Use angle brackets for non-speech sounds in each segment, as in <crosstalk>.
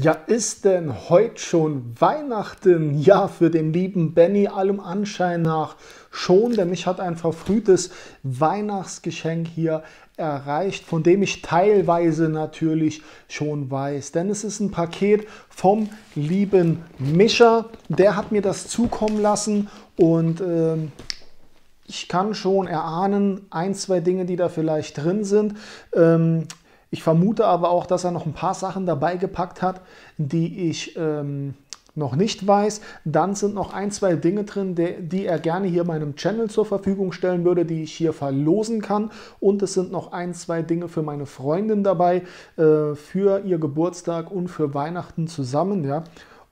Ja, ist denn heute schon Weihnachten? Ja, für den lieben Benny allem Anschein nach schon, denn mich hat ein verfrühtes Weihnachtsgeschenk hier erreicht, von dem ich teilweise natürlich schon weiß. Denn es ist ein Paket vom lieben Mischa, der hat mir das zukommen lassen und äh, ich kann schon erahnen, ein, zwei Dinge, die da vielleicht drin sind. Ähm, ich vermute aber auch, dass er noch ein paar Sachen dabei gepackt hat, die ich ähm, noch nicht weiß. Dann sind noch ein, zwei Dinge drin, die, die, er gerne hier meinem Channel zur Verfügung stellen würde, die ich hier verlosen kann. Und es sind noch ein, zwei Dinge für meine Freundin dabei, äh, für ihr Geburtstag und für Weihnachten zusammen. Ja.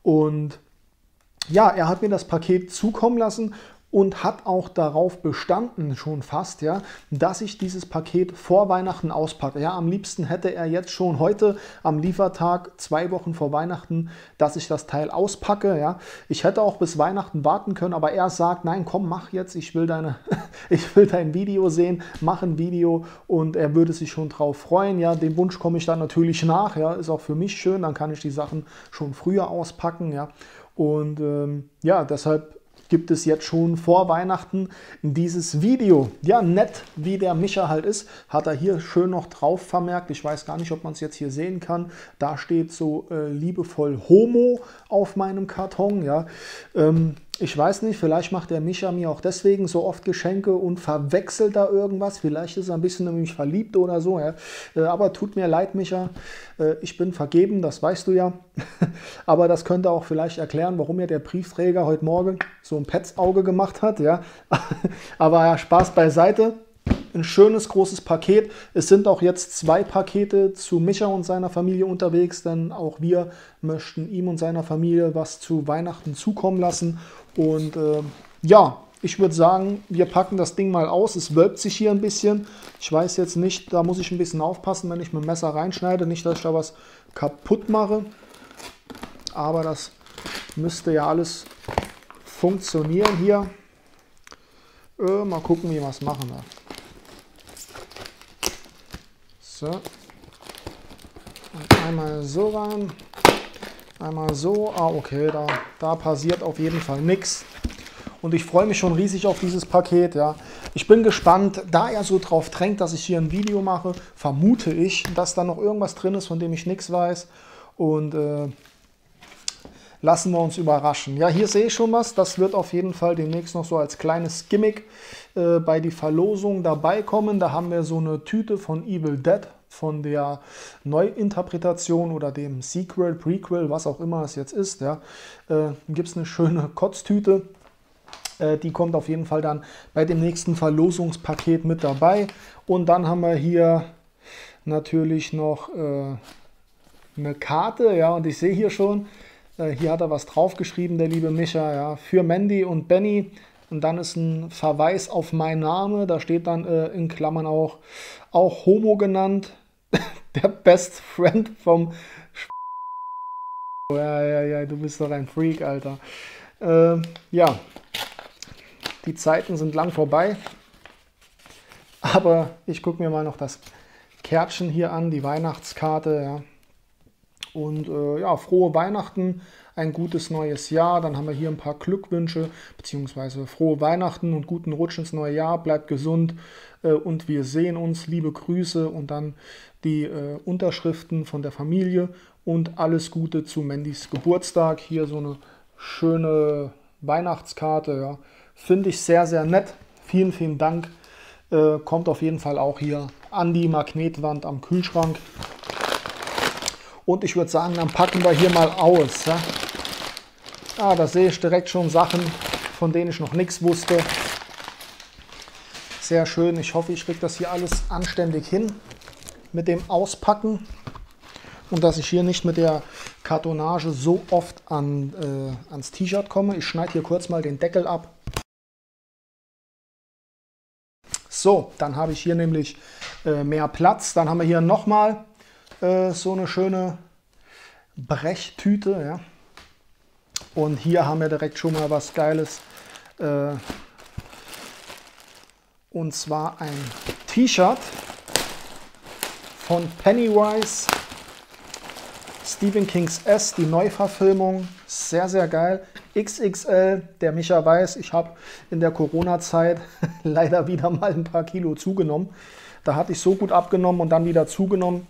Und ja, er hat mir das Paket zukommen lassen und hat auch darauf bestanden, schon fast, ja, dass ich dieses Paket vor Weihnachten auspacke. Ja, am liebsten hätte er jetzt schon heute am Liefertag, zwei Wochen vor Weihnachten, dass ich das Teil auspacke. Ja. Ich hätte auch bis Weihnachten warten können, aber er sagt, nein, komm, mach jetzt, ich will, deine, <laughs> ich will dein Video sehen, mach ein Video und er würde sich schon drauf freuen. Ja, dem Wunsch komme ich dann natürlich nach. Ja, ist auch für mich schön, dann kann ich die Sachen schon früher auspacken. Ja. Und ähm, ja, deshalb gibt es jetzt schon vor Weihnachten dieses Video. Ja, nett wie der Micha halt ist, hat er hier schön noch drauf vermerkt. Ich weiß gar nicht, ob man es jetzt hier sehen kann. Da steht so äh, liebevoll Homo auf meinem Karton. Ja, ähm, ich weiß nicht, vielleicht macht der Micha mir auch deswegen so oft Geschenke und verwechselt da irgendwas. Vielleicht ist er ein bisschen in mich verliebt oder so. Ja. Äh, aber tut mir leid, Micha. Äh, ich bin vergeben, das weißt du ja. <laughs> Aber das könnte auch vielleicht erklären, warum mir der Briefträger heute Morgen so ein Petsauge gemacht hat. Ja. <laughs> Aber Spaß beiseite ein schönes großes Paket. Es sind auch jetzt zwei Pakete zu Micha und seiner Familie unterwegs, denn auch wir möchten ihm und seiner Familie was zu Weihnachten zukommen lassen. Und äh, ja, ich würde sagen, wir packen das Ding mal aus. Es wölbt sich hier ein bisschen. Ich weiß jetzt nicht, da muss ich ein bisschen aufpassen, wenn ich mit dem Messer reinschneide. Nicht, dass ich da was kaputt mache. Aber das müsste ja alles funktionieren hier. Äh, mal gucken, wie wir es machen. Da. So. Und einmal so rein. Einmal so. Ah, okay, da, da passiert auf jeden Fall nichts. Und ich freue mich schon riesig auf dieses Paket. Ja. Ich bin gespannt, da er so drauf drängt, dass ich hier ein Video mache, vermute ich, dass da noch irgendwas drin ist, von dem ich nichts weiß. Und äh, lassen wir uns überraschen. Ja, hier sehe ich schon was. Das wird auf jeden Fall demnächst noch so als kleines Gimmick äh, bei die Verlosung dabei kommen. Da haben wir so eine Tüte von Evil Dead von der Neuinterpretation oder dem Sequel, Prequel, was auch immer es jetzt ist. Ja, äh, gibt es eine schöne Kotztüte. Äh, die kommt auf jeden Fall dann bei dem nächsten Verlosungspaket mit dabei. Und dann haben wir hier natürlich noch äh, eine Karte. Ja, und ich sehe hier schon, äh, hier hat er was draufgeschrieben, der liebe Micha, ja, für Mandy und Benny. Und dann ist ein Verweis auf meinen Name. Da steht dann äh, in Klammern auch, auch Homo genannt. <laughs> der Best Friend vom Ja, ja, ja, du bist doch ein Freak, Alter. Äh, ja, die Zeiten sind lang vorbei. Aber ich gucke mir mal noch das Kärtchen hier an, die Weihnachtskarte. Ja. Und äh, ja, frohe Weihnachten, ein gutes neues Jahr. Dann haben wir hier ein paar Glückwünsche, beziehungsweise frohe Weihnachten und guten Rutsch ins neue Jahr. Bleibt gesund äh, und wir sehen uns. Liebe Grüße und dann die äh, Unterschriften von der Familie und alles Gute zu Mandys Geburtstag. Hier so eine schöne Weihnachtskarte. Ja. Finde ich sehr, sehr nett. Vielen, vielen Dank. Äh, kommt auf jeden Fall auch hier an die Magnetwand am Kühlschrank. Und ich würde sagen, dann packen wir hier mal aus. Ja. Ah, da sehe ich direkt schon Sachen, von denen ich noch nichts wusste. Sehr schön. Ich hoffe, ich kriege das hier alles anständig hin mit dem Auspacken und dass ich hier nicht mit der Kartonage so oft an, äh, ans T-Shirt komme. Ich schneide hier kurz mal den Deckel ab. So, dann habe ich hier nämlich äh, mehr Platz. Dann haben wir hier nochmal äh, so eine schöne Brechtüte. Ja. Und hier haben wir direkt schon mal was Geiles. Äh, und zwar ein T-Shirt von Pennywise Stephen Kings S, die Neuverfilmung, sehr, sehr geil. XXL, der Micha weiß, ich habe in der Corona-Zeit <laughs> leider wieder mal ein paar Kilo zugenommen. Da hatte ich so gut abgenommen und dann wieder zugenommen.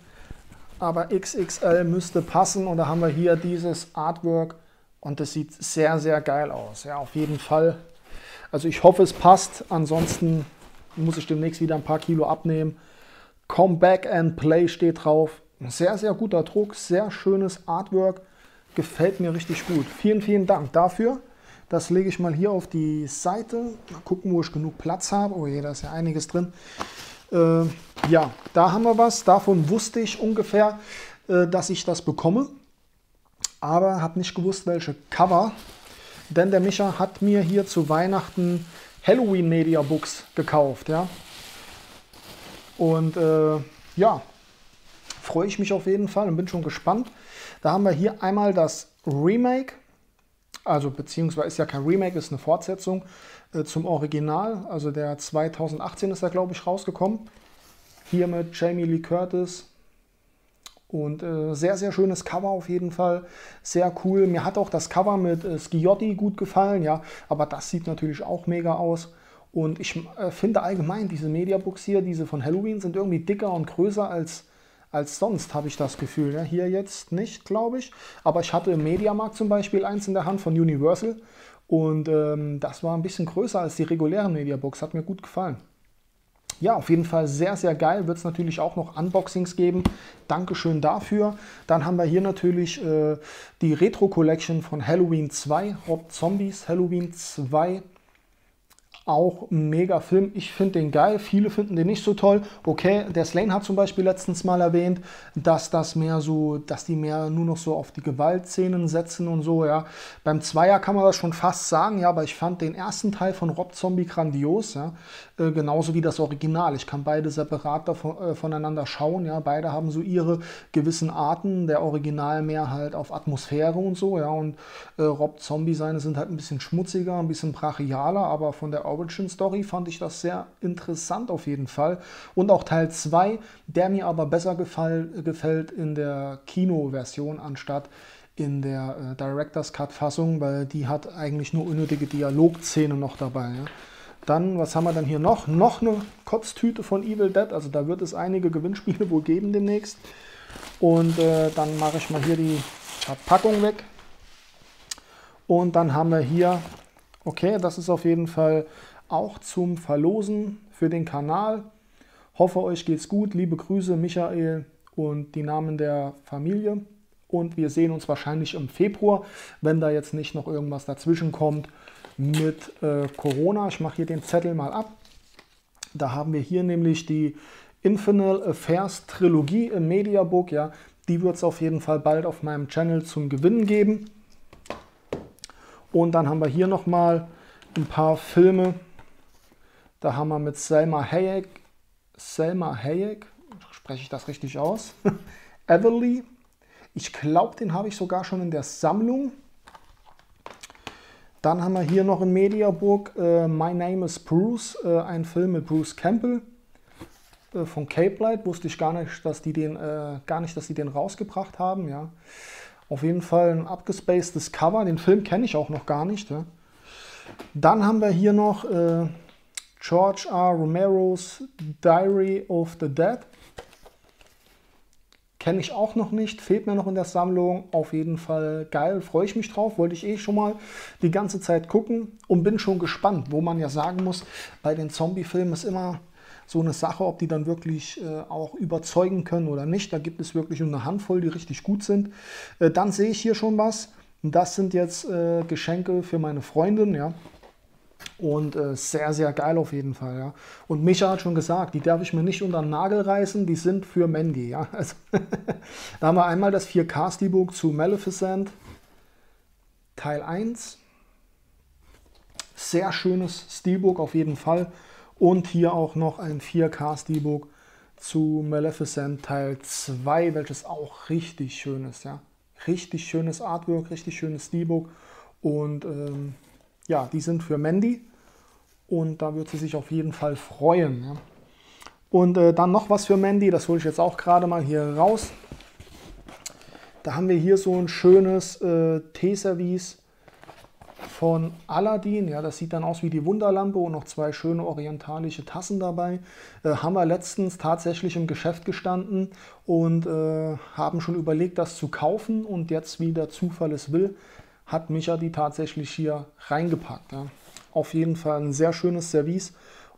Aber XXL müsste passen und da haben wir hier dieses Artwork und das sieht sehr, sehr geil aus. Ja, auf jeden Fall. Also ich hoffe, es passt. Ansonsten muss ich demnächst wieder ein paar Kilo abnehmen. Come Back and Play steht drauf. Ein sehr, sehr guter Druck, sehr schönes Artwork. Gefällt mir richtig gut. Vielen, vielen Dank dafür. Das lege ich mal hier auf die Seite. Mal gucken, wo ich genug Platz habe. Oh je, da ist ja einiges drin. Äh, ja, da haben wir was. Davon wusste ich ungefähr, äh, dass ich das bekomme. Aber habe nicht gewusst, welche Cover. Denn der Micha hat mir hier zu Weihnachten Halloween Media Books gekauft. Ja? Und äh, ja, freue ich mich auf jeden Fall und bin schon gespannt. Da haben wir hier einmal das Remake, also beziehungsweise ist ja kein Remake, ist eine Fortsetzung äh, zum Original. Also der 2018 ist er, glaube ich, rausgekommen. Hier mit Jamie Lee Curtis. Und äh, sehr, sehr schönes Cover auf jeden Fall. Sehr cool. Mir hat auch das Cover mit äh, Schiotti gut gefallen, ja. Aber das sieht natürlich auch mega aus. Und ich äh, finde allgemein diese Mediabooks hier, diese von Halloween, sind irgendwie dicker und größer als als sonst, habe ich das Gefühl. Ja, hier jetzt nicht, glaube ich. Aber ich hatte im Mediamarkt zum Beispiel eins in der Hand von Universal. Und ähm, das war ein bisschen größer als die regulären Mediabooks. Hat mir gut gefallen. Ja, auf jeden Fall sehr, sehr geil. Wird es natürlich auch noch Unboxings geben. Dankeschön dafür. Dann haben wir hier natürlich äh, die Retro Collection von Halloween 2, Rob Zombies Halloween 2 auch ein mega Film. Ich finde den geil. Viele finden den nicht so toll. Okay, der Slane hat zum Beispiel letztens mal erwähnt, dass das mehr so, dass die mehr nur noch so auf die Gewaltszenen setzen und so, ja. Beim Zweier kann man das schon fast sagen, ja, aber ich fand den ersten Teil von Rob Zombie grandios, ja. Äh, genauso wie das Original. Ich kann beide separat davon, äh, voneinander schauen, ja. Beide haben so ihre gewissen Arten. Der Original mehr halt auf Atmosphäre und so, ja. Und äh, Rob Zombie seine sind halt ein bisschen schmutziger, ein bisschen brachialer, aber von der Origin Story fand ich das sehr interessant auf jeden Fall. Und auch Teil 2, der mir aber besser gefall, gefällt in der Kinoversion anstatt in der äh, Director's Cut Fassung, weil die hat eigentlich nur unnötige Dialogszenen noch dabei. Ja. Dann, was haben wir dann hier noch? Noch eine Kotztüte von Evil Dead. Also da wird es einige <laughs> Gewinnspiele wohl geben demnächst. Und äh, dann mache ich mal hier die Verpackung weg. Und dann haben wir hier, okay, das ist auf jeden Fall auch zum Verlosen für den Kanal. Hoffe, euch geht's gut. Liebe Grüße, Michael und die Namen der Familie. Und wir sehen uns wahrscheinlich im Februar, wenn da jetzt nicht noch irgendwas dazwischen kommt mit äh, Corona. Ich mache hier den Zettel mal ab. Da haben wir hier nämlich die Infernal Affairs Trilogie im Mediabook. Ja, die wird es auf jeden Fall bald auf meinem Channel zum Gewinnen geben. Und dann haben wir hier nochmal ein paar Filme. Da haben wir mit Selma Hayek, Selma Hayek, spreche ich das richtig aus? <laughs> Everly. Ich glaube, den habe ich sogar schon in der Sammlung. Dann haben wir hier noch ein Mediabook, äh, My Name is Bruce, äh, ein Film mit Bruce Campbell äh, von Cape Light. Wusste ich gar nicht, dass die den, äh, gar nicht, dass die den rausgebracht haben. Ja. Auf jeden Fall ein abgespacedes Cover. Den Film kenne ich auch noch gar nicht. Ja. Dann haben wir hier noch äh, George R. Romero's Diary of the Dead. Kenne ich auch noch nicht, fehlt mir noch in der Sammlung. Auf jeden Fall geil, freue ich mich drauf. Wollte ich eh schon mal die ganze Zeit gucken und bin schon gespannt, wo man ja sagen muss, bei den Zombie-Filmen ist immer so eine Sache, ob die dann wirklich äh, auch überzeugen können oder nicht. Da gibt es wirklich nur eine Handvoll, die richtig gut sind. Äh, dann sehe ich hier schon was. Das sind jetzt äh, Geschenke für meine Freundin, ja. Und äh, sehr, sehr geil auf jeden Fall. Ja. Und Micha hat schon gesagt, die darf ich mir nicht unter den Nagel reißen, die sind für Mandy. Ja. <laughs> Also, da haben wir einmal das 4K Steelbook zu Maleficent, Teil 1. Sehr schönes Steelbook auf jeden Fall. Und hier auch noch ein 4K Steelbook zu Maleficent Teil 2, welches auch richtig schön ist. Ja. Richtig schönes Artwork, richtig schönes Steelbook. Und ähm, ja, die sind für Mandy und da wird sie sich auf jeden Fall freuen. Ja. Und äh, dann noch was für Mandy, das hole ich jetzt auch gerade mal hier raus. Da haben wir hier so ein schönes äh, Teeservice von Aladdin. Ja, das sieht dann aus wie die Wunderlampe und noch zwei schöne orientalische Tassen dabei. Äh, haben wir letztens tatsächlich im Geschäft gestanden und äh, haben schon überlegt, das zu kaufen. Und jetzt, wie der Zufall es will, hat Micha die tatsächlich hier reingepackt. Ja. Auf jeden Fall ein sehr schönes Service.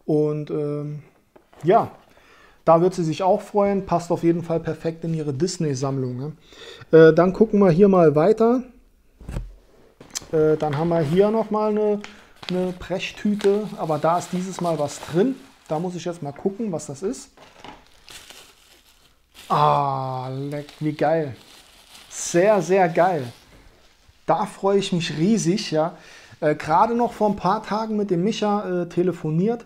Und ähm, ja, da wird sie sich auch freuen. Passt auf jeden Fall perfekt in ihre Disney-Sammlung. Ja. Äh, dann gucken wir hier mal weiter. Äh, dann haben wir hier nochmal eine, eine Brechtüte, aber da ist dieses Mal was drin. Da muss ich jetzt mal gucken, was das ist. Ah, leck, wie geil. Sehr, sehr geil. Da freue ich mich riesig, ja. Äh, Gerade noch vor ein paar Tagen mit dem Micha äh, telefoniert,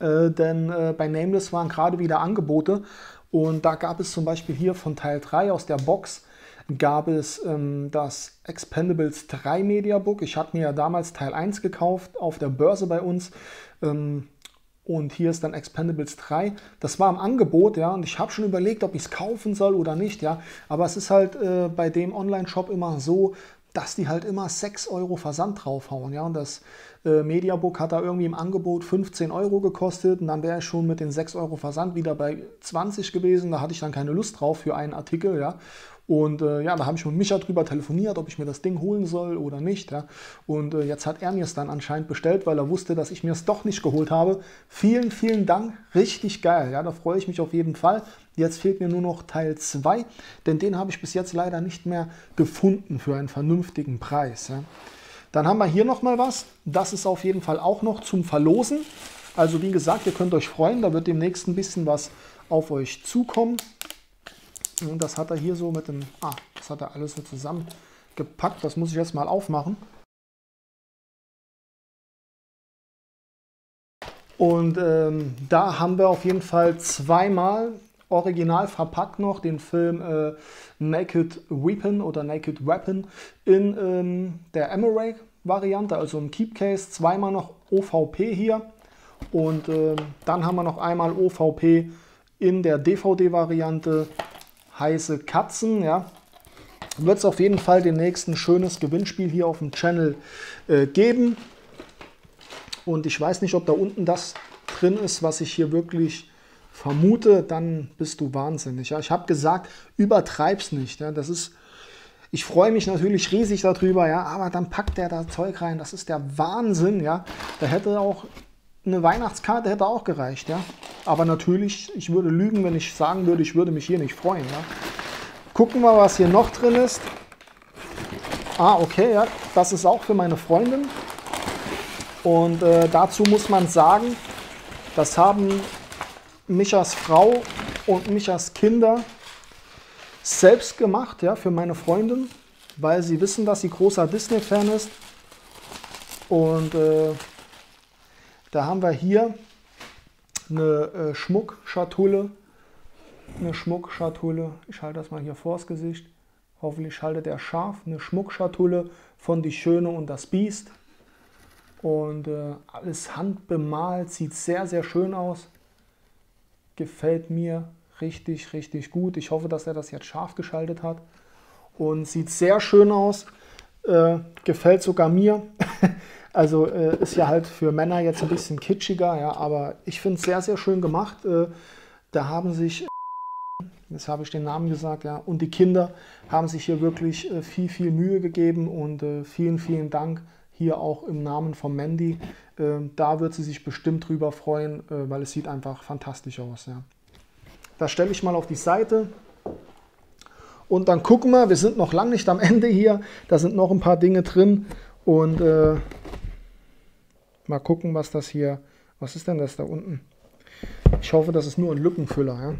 äh, denn äh, bei Nameless waren gerade wieder Angebote und da gab es zum Beispiel hier von Teil 3 aus der Box gab es ähm, das Expendables 3 Mediabook. Ich hatte mir ja damals Teil 1 gekauft auf der Börse bei uns. Ähm, und hier ist dann Expendables 3. Das war im Angebot, ja, und ich habe schon überlegt, ob ich es kaufen soll oder nicht, ja. Aber es ist halt äh, bei dem Online-Shop immer so, dass die halt immer 6 Euro Versand draufhauen. Ja? Und das äh, Mediabook hat da irgendwie im Angebot 15 Euro gekostet und dann wäre ich schon mit den 6 Euro Versand wieder bei 20 gewesen. Da hatte ich dann keine Lust drauf für einen Artikel. Ja? Und äh, ja, da habe ich mit Micha drüber telefoniert, ob ich mir das Ding holen soll oder nicht. Ja. Und äh, jetzt hat er mir es dann anscheinend bestellt, weil er wusste, dass ich mir es doch nicht geholt habe. Vielen, vielen Dank. Richtig geil. Ja, da freue ich mich auf jeden Fall. Jetzt fehlt mir nur noch Teil 2, denn den habe ich bis jetzt leider nicht mehr gefunden für einen vernünftigen Preis. Ja. Dann haben wir hier nochmal was. Das ist auf jeden Fall auch noch zum Verlosen. Also wie gesagt, ihr könnt euch freuen, da wird demnächst ein bisschen was auf euch zukommen. Das hat er hier so mit dem, ah, das hat er alles so zusammengepackt. Das muss ich jetzt mal aufmachen. Und ähm, da haben wir auf jeden Fall zweimal original verpackt noch den Film äh, Naked Weapon oder Naked Weapon in ähm, der Emerald Variante, also im Keep Case. Zweimal noch OVP hier. Und äh, dann haben wir noch einmal OVP in der DVD-Variante heiße Katzen. Ja. Wird es auf jeden Fall demnächst ein schönes Gewinnspiel hier auf dem Channel äh, geben. Und ich weiß nicht, ob da unten das drin ist, was ich hier wirklich vermute, dann bist du wahnsinnig. Ja. Ich habe gesagt, übertreib's nicht. Ja. Das ist, ich freue mich natürlich riesig darüber, ja, aber dann packt der da Zeug rein. Das ist der Wahnsinn, ja. Da hätte auch eine Weihnachtskarte hätte auch gereicht, ja. Aber natürlich, ich würde lügen, wenn ich sagen würde, ich würde mich hier nicht freuen, ja. Gucken wir, was hier noch drin ist. Ah, okay, ja, das ist auch für meine Freundin. Und äh, dazu muss man sagen, das haben Michas Frau und Michas Kinder selbst gemacht, ja, für meine Freundin, weil sie wissen, dass sie großer Disney-Fan ist. Und äh, da haben wir hier eine äh, Schmuckschatulle. Eine Schmuckschatulle. Ich halte das mal hier vors Gesicht. Hoffentlich schaltet er scharf. Eine Schmuckschatulle von Die Schöne und das Biest. Und äh, alles handbemalt. Sieht sehr, sehr schön aus. Gefällt mir richtig, richtig gut. Ich hoffe, dass er das jetzt scharf geschaltet hat. Und sieht sehr schön aus. Äh, gefällt sogar mir. <laughs> Also äh, ist ja halt für Männer jetzt ein bisschen kitschiger, ja, aber ich finde es sehr, sehr schön gemacht. Äh, da haben sich, jetzt habe ich den Namen gesagt, ja, und die Kinder haben sich hier wirklich äh, viel, viel Mühe gegeben und äh, vielen, vielen Dank hier auch im Namen von Mandy. Äh, da wird sie sich bestimmt drüber freuen, äh, weil es sieht einfach fantastisch aus. Ja. Das stelle ich mal auf die Seite. Und dann gucken wir, wir sind noch lange nicht am Ende hier. Da sind noch ein paar Dinge drin. Und äh, Mal gucken, was das hier, was ist denn das da unten? Ich hoffe, das ist nur ein Lückenfüller. Ja?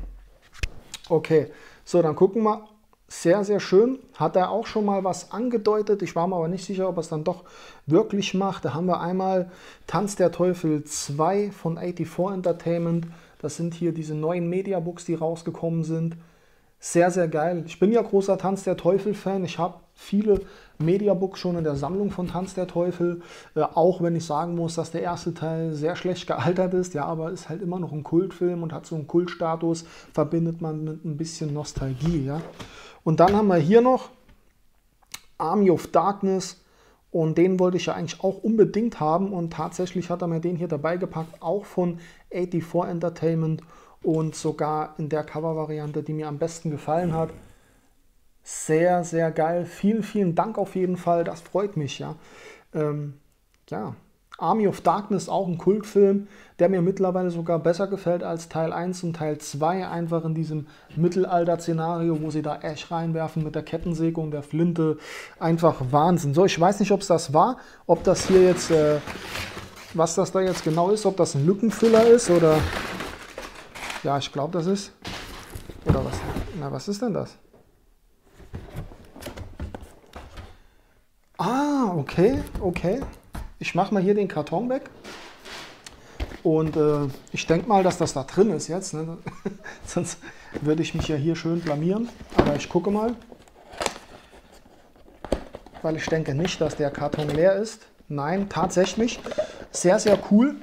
Okay, so, dann gucken wir. Sehr, sehr schön. Hat er auch schon mal was angedeutet. Ich war mir aber nicht sicher, ob er es dann doch wirklich macht. Da haben wir einmal Tanz der Teufel 2 von 84 Entertainment. Das sind hier diese neuen Mediabooks, die rausgekommen sind. Sehr, sehr geil. Ich bin ja großer Tanz der Teufel-Fan. Ich habe viele Mediabooks schon in der Sammlung von Tanz der Teufel, äh, auch wenn ich sagen muss, dass der erste Teil sehr schlecht <laughs> gealtert ist, ja, aber ist halt immer noch ein Kultfilm und hat so einen Kultstatus, verbindet man mit ein bisschen Nostalgie, ja. Und dann haben wir hier noch Army of Darkness. Und den wollte ich ja eigentlich auch unbedingt haben. Und tatsächlich hat er mir den hier dabei gepackt, auch von 84 Entertainment. Und sogar in der Cover-Variante, die mir am besten gefallen hat. Sehr, sehr geil. Vielen, vielen Dank auf jeden Fall. Das freut mich, ja. Ähm, ja, Army of Darkness, auch ein Kultfilm, der mir mittlerweile sogar besser gefällt als Teil 1 und Teil 2, einfach in diesem Mittelalter-Szenario, wo sie da Ash reinwerfen mit der Kettensäge und der Flinte. Einfach Wahnsinn. So, ich weiß nicht, ob es das war, ob das hier jetzt, äh, was das da jetzt genau ist, ob das ein Lückenfüller ist oder, ja, ich glaube, das ist, oder was, na, was ist denn das? Ah, okay, okay. Ich mache mal hier den Karton weg. Und äh, ich denke mal, dass das da drin ist jetzt. Ne? <laughs> Sonst würde ich mich ja hier schön blamieren. Aber ich gucke mal. Weil ich denke nicht, dass der Karton leer ist. Nein, tatsächlich. Sehr, sehr cool.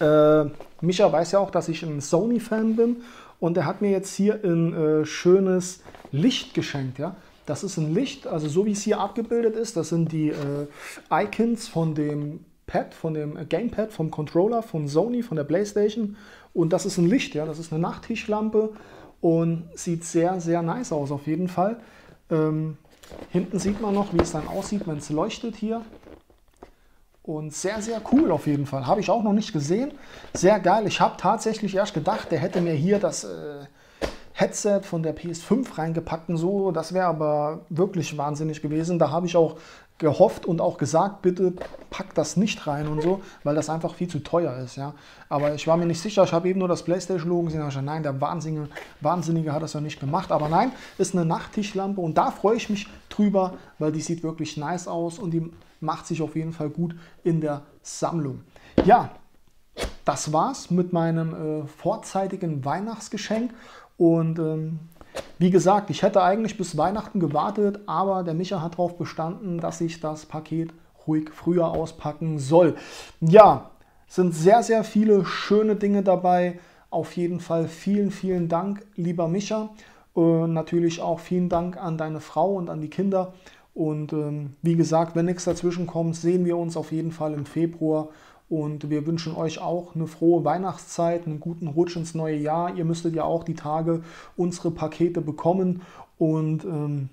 Äh, Micha weiß ja auch, dass ich ein Sony-Fan bin. Und er hat mir jetzt hier ein äh, schönes Licht geschenkt. Ja? Das ist ein Licht, also so wie es hier abgebildet ist, das sind die äh, Icons von dem Pad, von dem Gamepad, vom Controller, von Sony, von der Playstation. Und das ist ein Licht, ja, das ist eine Nachttischlampe und sieht sehr, sehr nice aus auf jeden Fall. Ähm, hinten sieht man noch, wie es dann aussieht, wenn es leuchtet hier. Und sehr, sehr cool auf jeden Fall. Habe ich auch noch nicht gesehen. Sehr geil. Ich habe tatsächlich erst gedacht, der hätte mir hier das... Äh, Headset von der PS5 reingepackt und so. Das wäre aber wirklich wahnsinnig gewesen. Da habe ich auch gehofft und auch gesagt, bitte pack das nicht rein und so, weil das einfach viel zu teuer ist. Ja. Aber ich war mir nicht sicher, ich habe eben nur das Playstation-Logo gesehen, ich nein, der Wahnsinnige, Wahnsinnige hat das ja nicht gemacht. Aber nein, ist eine Nachttischlampe und da freue ich mich drüber, weil die sieht wirklich nice aus und die macht sich auf jeden Fall gut in der Sammlung. Ja, das war's mit meinem äh, vorzeitigen Weihnachtsgeschenk und ähm, wie gesagt, ich hätte eigentlich bis Weihnachten gewartet, aber der Micha hat darauf bestanden, dass ich das Paket ruhig früher auspacken soll. Ja, sind sehr, sehr viele schöne Dinge dabei. Auf jeden Fall vielen, vielen Dank, lieber Micha. Und natürlich auch vielen Dank an deine Frau und an die Kinder. Und ähm, wie gesagt, wenn nichts dazwischen kommt, sehen wir uns auf jeden Fall im Februar. Und wir wünschen euch auch eine frohe Weihnachtszeit, einen guten Rutsch ins neue Jahr. Ihr müsstet ja auch die Tage unsere Pakete bekommen. Und ähm,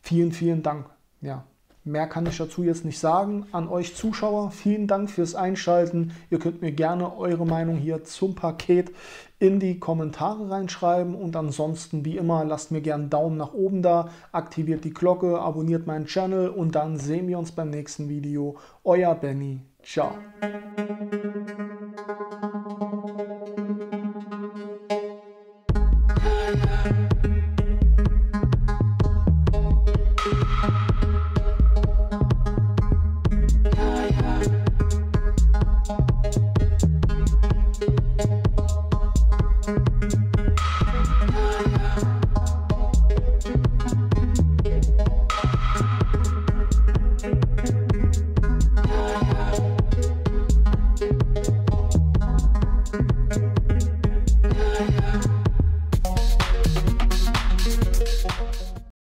vielen, vielen Dank. Ja, mehr kann ich dazu jetzt nicht sagen. An euch Zuschauer, vielen Dank fürs Einschalten. Ihr könnt mir gerne eure Meinung hier zum Paket in die Kommentare reinschreiben. Und ansonsten, wie immer, lasst mir gerne einen Daumen nach oben da, aktiviert die Glocke, abonniert meinen Channel und dann sehen wir uns beim nächsten Video. Euer Benny. Ciao.